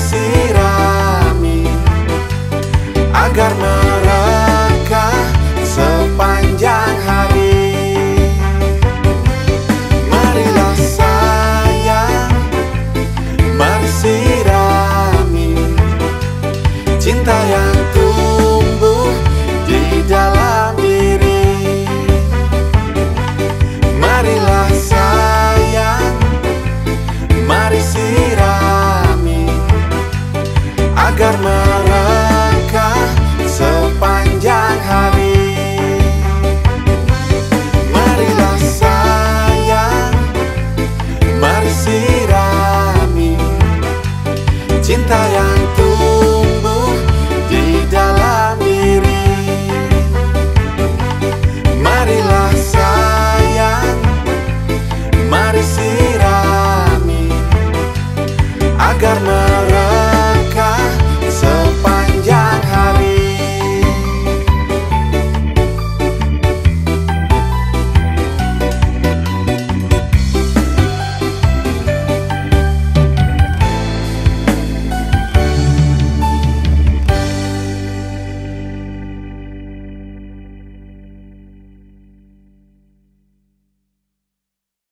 disirami agar mereka sepanjang hari. Marilah sayang mari sirami cinta yang